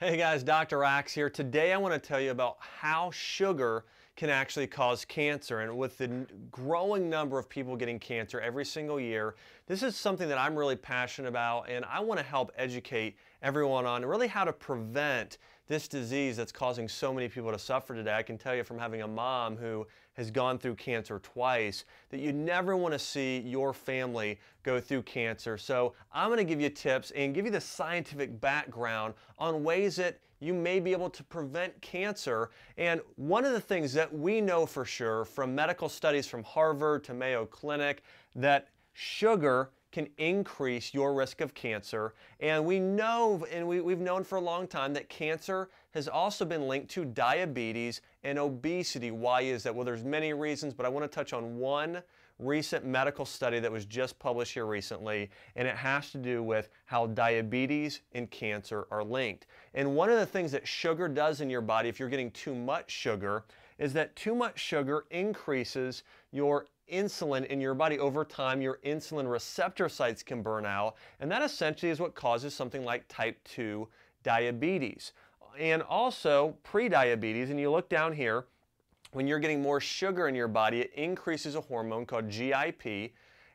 Hey guys, Dr. Axe here. Today I want to tell you about how sugar can actually cause cancer. And with the growing number of people getting cancer every single year, this is something that I'm really passionate about and I want to help educate everyone on really how to prevent this disease that's causing so many people to suffer today. I can tell you from having a mom who has gone through cancer twice that you never want to see your family go through cancer. So I'm going to give you tips and give you the scientific background on ways that you may be able to prevent cancer. And one of the things that we know for sure from medical studies from Harvard to Mayo Clinic that sugar can increase your risk of cancer. And we know, and we, have known for a long time, that cancer has also been linked to diabetes and obesity. Why is that? Well, there's many reasons, but I want to touch on one recent medical study that was just published here recently, and it has to do with how diabetes and cancer are linked. And one of the things that sugar does in your body, if you're getting too much sugar, is that too much sugar increases your insulin in your body. Over time, your insulin receptor sites can burn out, and that essentially is what causes something like type 2 diabetes. And also pre-diabetes, and you look down here, when you're getting more sugar in your body, it increases a hormone called GIP,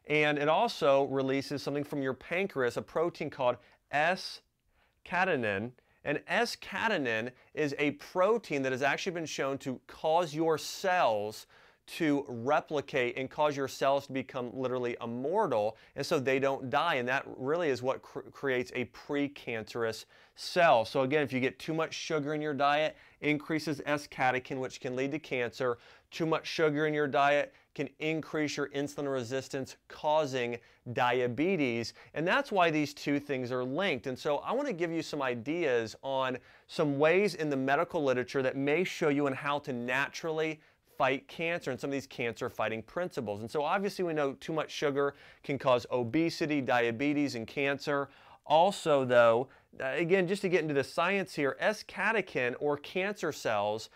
and it also releases something from your pancreas, a protein called S-catenin. And S-catenin is a protein that has actually been shown to cause your cells to replicate and cause your cells to become literally immortal and so they don't die and that really is what cr creates a precancerous cell. So again, if you get too much sugar in your diet, increases S-catenin which can lead to cancer. Too much sugar in your diet can increase your insulin resistance causing diabetes and that's why these two things are linked. And so I want to give you some ideas on some ways in the medical literature that may show you on how to naturally fight cancer and some of these cancer fighting principles. And so obviously we know too much sugar can cause obesity, diabetes, and cancer. Also though, uh, again, just to get into the science here, S-catenin or cancer cells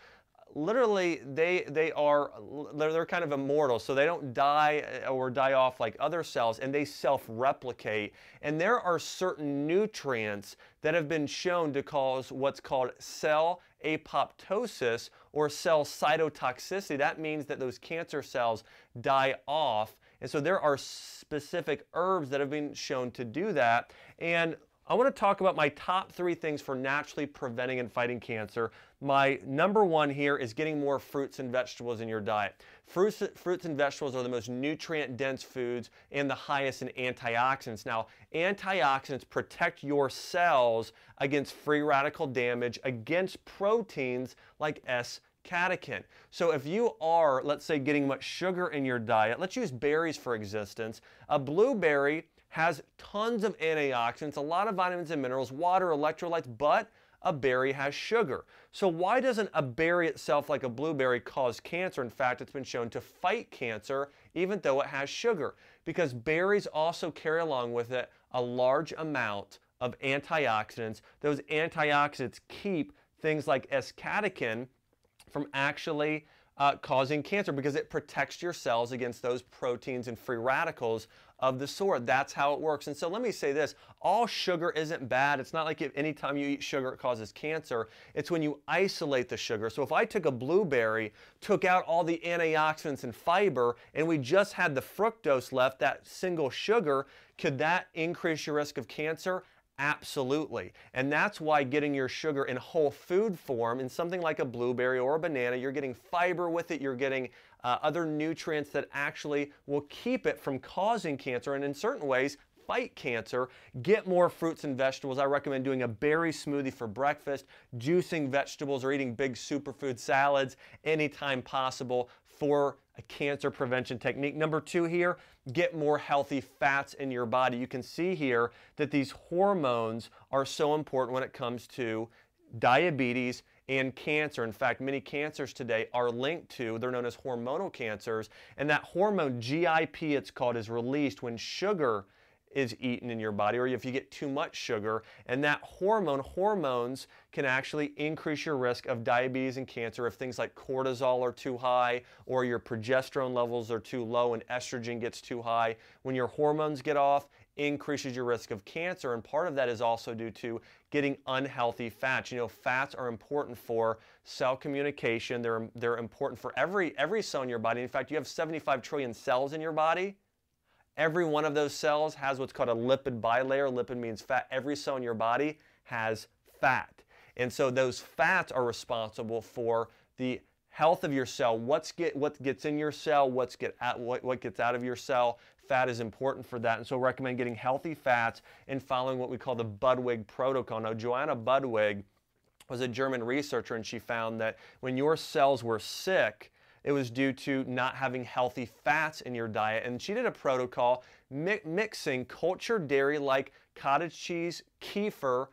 literally they they are they're, they're kind of immortal. So they don't die uh, or die off like other cells and they self-replicate. And there are certain nutrients that have been shown to cause what's called cell apoptosis or cell cytotoxicity. That means that those cancer cells die off. And so there are specific herbs that have been shown to do that. And I want to talk about my top three things for naturally preventing and fighting cancer. My number one here is getting more fruits and vegetables in your diet. Fruits, fruits and vegetables are the most nutrient dense foods and the highest in antioxidants. Now, antioxidants protect your cells against free radical damage, against proteins like S catenin. So if you are, let's say, getting much sugar in your diet, let's use berries for existence. A blueberry has tons of antioxidants, a lot of vitamins and minerals, water, electrolytes, but a berry has sugar. So why doesn't a berry itself, like a blueberry, cause cancer? In fact, it's been shown to fight cancer even though it has sugar. Because berries also carry along with it a large amount of antioxidants. Those antioxidants keep things like S-catenin from actually uh, causing cancer because it protects your cells against those proteins and free radicals of the sort. That's how it works. And so let me say this, all sugar isn't bad. It's not like if anytime you eat sugar it causes cancer. It's when you isolate the sugar. So if I took a blueberry, took out all the antioxidants and fiber, and we just had the fructose left, that single sugar, could that increase your risk of cancer? Absolutely. And that's why getting your sugar in whole food form, in something like a blueberry or a banana, you're getting fiber with it, you're getting uh, other nutrients that actually will keep it from causing cancer and in certain ways fight cancer, get more fruits and vegetables. I recommend doing a berry smoothie for breakfast, juicing vegetables or eating big superfood salads anytime possible for a cancer prevention technique. Number two here, get more healthy fats in your body. You can see here that these hormones are so important when it comes to diabetes and cancer. In fact, many cancers today are linked to, they're known as hormonal cancers, and that hormone, GIP it's called, is released when sugar is eaten in your body or if you get too much sugar and that hormone hormones can actually increase your risk of diabetes and cancer if things like cortisol are too high or your progesterone levels are too low and estrogen gets too high when your hormones get off increases your risk of cancer. And part of that is also due to getting unhealthy fats. You know, fats are important for cell communication. They're, they're important for every, every cell in your body. In fact, you have 75 trillion cells in your body. Every one of those cells has what's called a lipid bilayer. Lipid means fat. Every cell in your body has fat. And so those fats are responsible for the health of your cell, what's get, what gets in your cell, what's get out, what, what gets out of your cell. Fat is important for that. And so recommend getting healthy fats and following what we call the Budwig protocol. Now, Johanna Budwig was a German researcher and she found that when your cells were sick, it was due to not having healthy fats in your diet. And she did a protocol mi mixing cultured dairy like cottage cheese, kefir,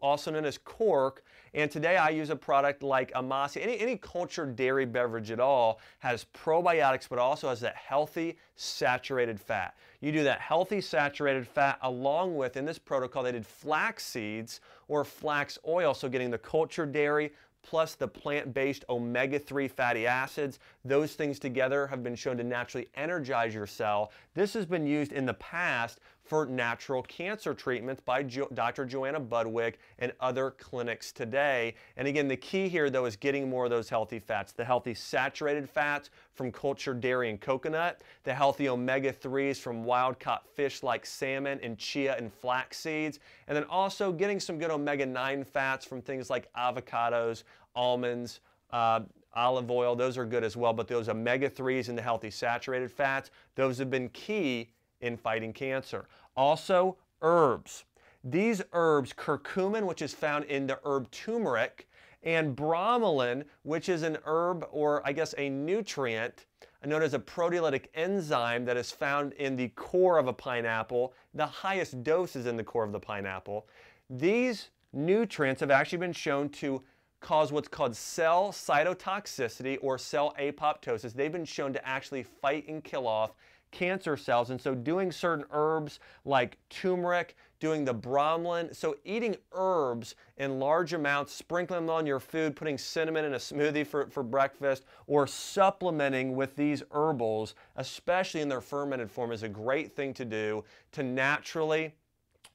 also known as quark. And today I use a product like Amasi. Any, any cultured dairy beverage at all has probiotics, but also has that healthy saturated fat. You do that healthy saturated fat along with, in this protocol, they did flax seeds or flax oil. So getting the cultured dairy, plus the plant-based omega-3 fatty acids. Those things together have been shown to naturally energize your cell. This has been used in the past for natural cancer treatments by jo Dr. Johanna Budwig and other clinics today. And again, the key here though is getting more of those healthy fats. The healthy saturated fats from cultured dairy and coconut, the healthy omega-3s from wild-caught fish like salmon and chia and flax seeds, and then also getting some good omega-9 fats from things like avocados, almonds, uh, olive oil, those are good as well, but those omega-3s and the healthy saturated fats, those have been key in fighting cancer. Also, herbs. These herbs, curcumin, which is found in the herb turmeric, and bromelain, which is an herb or I guess a nutrient known as a proteolytic enzyme that is found in the core of a pineapple. The highest dose is in the core of the pineapple. These nutrients have actually been shown to cause what's called cell cytotoxicity or cell apoptosis. They've been shown to actually fight and kill off cancer cells. And so doing certain herbs like turmeric, doing the bromelain, so eating herbs in large amounts, sprinkling them on your food, putting cinnamon in a smoothie for, for breakfast, or supplementing with these herbals, especially in their fermented form, is a great thing to do to naturally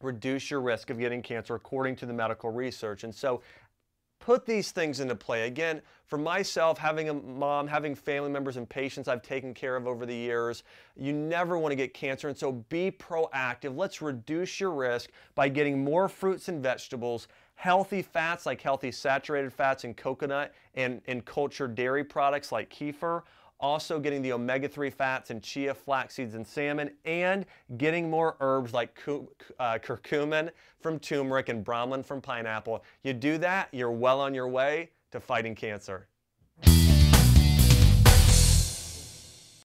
reduce your risk of getting cancer according to the medical research. And so put these things into play. Again, for myself, having a mom, having family members and patients I've taken care of over the years, you never want to get cancer. And so be proactive. Let's reduce your risk by getting more fruits and vegetables, healthy fats like healthy saturated fats and coconut and, and cultured dairy products like kefir also getting the omega-3 fats in chia, flax seeds, and salmon, and getting more herbs like uh, curcumin from turmeric and bromelain from pineapple. You do that, you're well on your way to fighting cancer.